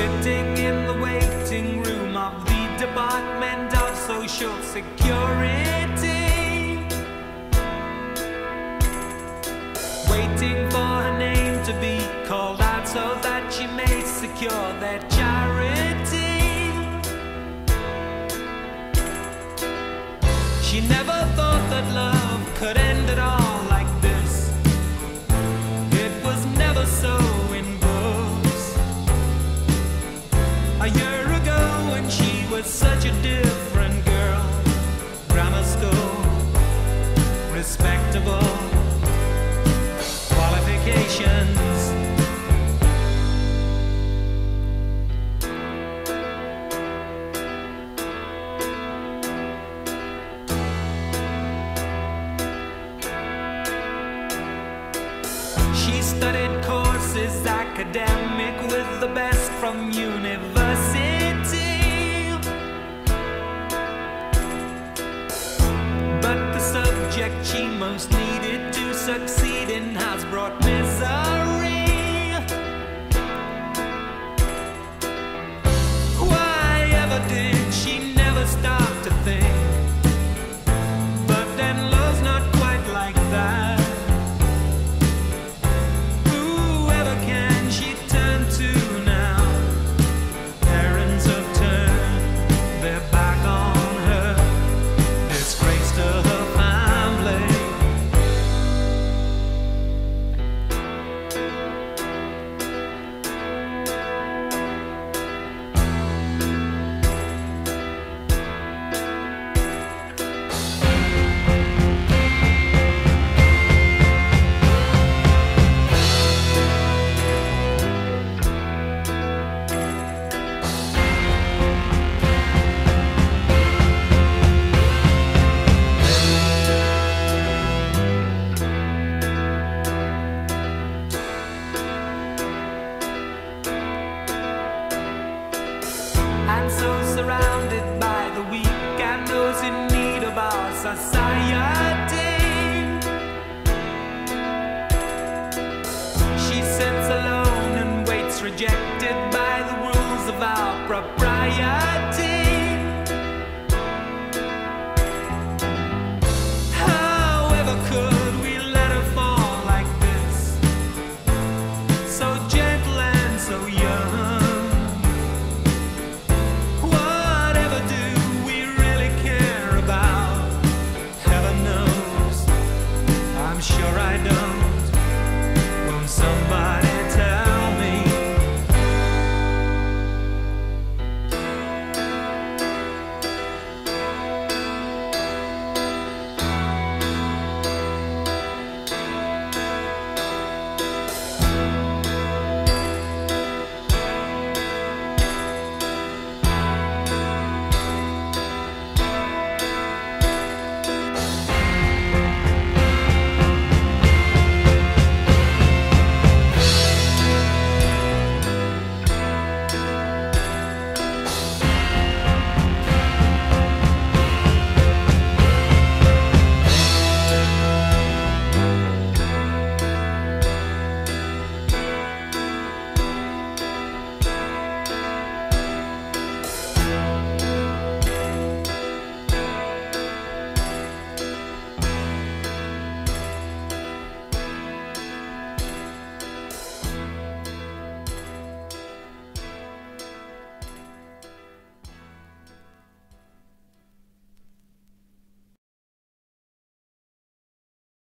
Sitting in the waiting room of the Department of Social Security. Waiting for her name to be called out so that she may secure their charity. She never thought that love could end at all. Respectable qualifications. She studied courses academic with the best from university. Needed to succeed in has brought and so surrounded by the weak and those in need of our society. She sits alone and waits, rejected by the rules of our propriety.